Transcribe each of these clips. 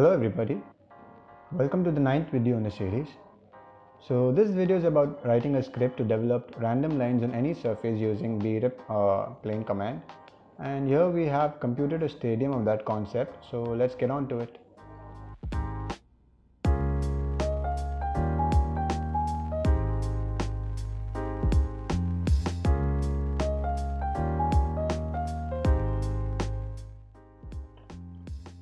Hello everybody, welcome to the ninth video in the series. So this video is about writing a script to develop random lines on any surface using brep uh, plane command and here we have computed a stadium of that concept so let's get on to it.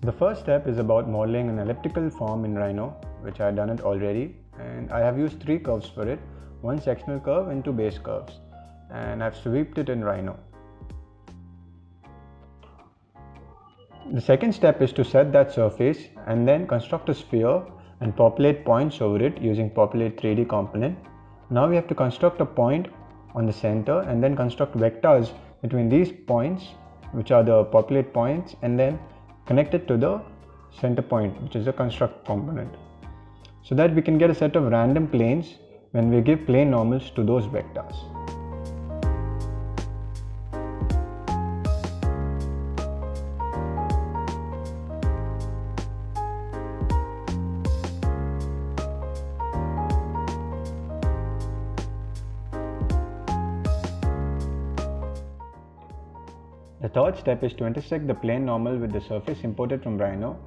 The first step is about modeling an elliptical form in Rhino, which I have done it already, and I have used three curves for it, one sectional curve and two base curves, and I've swept it in Rhino. The second step is to set that surface and then construct a sphere and populate points over it using populate 3D component. Now we have to construct a point on the center and then construct vectors between these points which are the populate points and then connected to the center point which is a construct component so that we can get a set of random planes when we give plane normals to those vectors. The third step is to intersect the plane normal with the surface imported from Rhino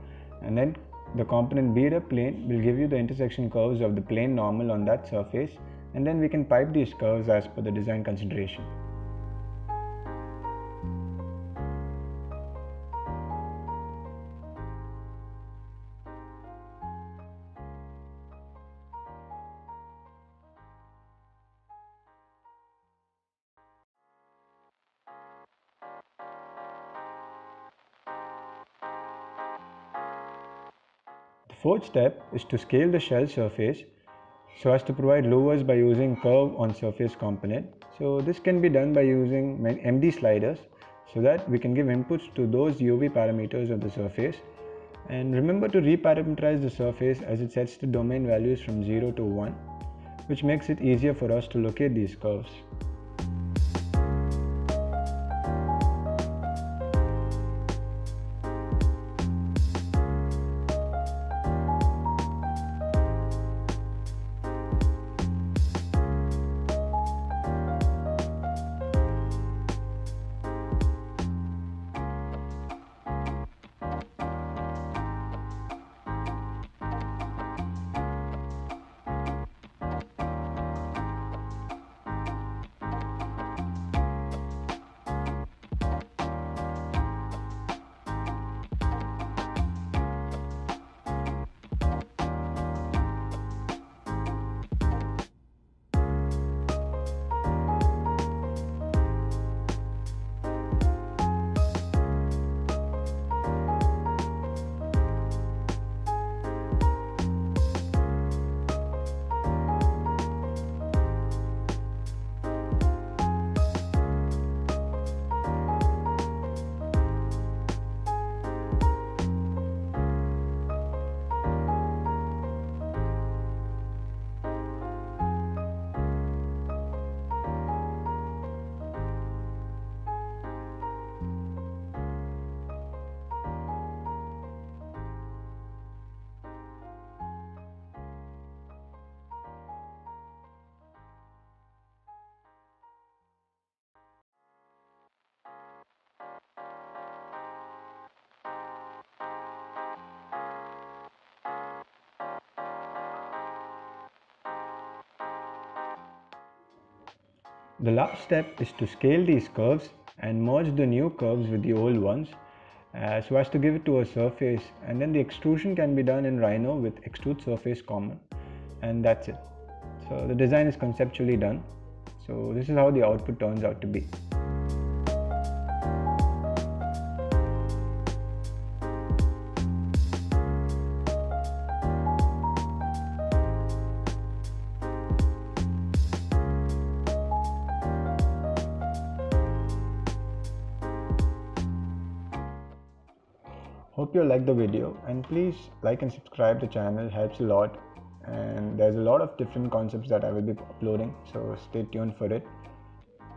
and then the component brep plane will give you the intersection curves of the plane normal on that surface and then we can pipe these curves as per the design consideration. Fourth step is to scale the shell surface so as to provide louvers by using curve on surface component. So this can be done by using MD sliders so that we can give inputs to those UV parameters of the surface and remember to reparameterize the surface as it sets the domain values from 0 to 1 which makes it easier for us to locate these curves. The last step is to scale these curves and merge the new curves with the old ones uh, so as to give it to a surface and then the extrusion can be done in Rhino with extrude surface common and that's it. So the design is conceptually done. So this is how the output turns out to be. Hope you like the video and please like and subscribe the channel. Helps a lot. And there's a lot of different concepts that I will be uploading so stay tuned for it.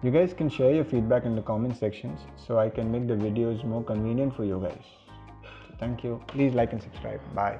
You guys can share your feedback in the comment sections so I can make the videos more convenient for you guys. Thank you. Please like and subscribe. Bye